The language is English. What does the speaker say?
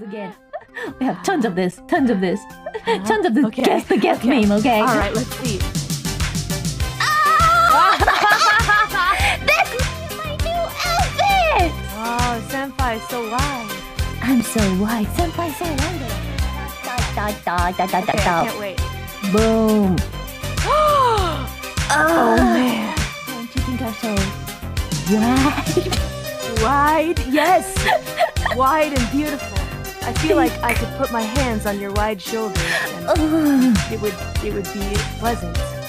this again. We have tons of this, tons of this, uh-huh. tons of this. Okay, Guess the guess okay. meme, okay? All right, let's see. Oh! That's my new outfit! Oh, senpai so wide. I'm so white. Senpai so wonderful. Da, da, da, da, da, Okay, da, I can't wait. Boom. oh Oh, man, Don't you think I'm so white? wide. Yes, wide and beautiful. I feel like I could put my hands on your wide shoulders and it would it would be pleasant.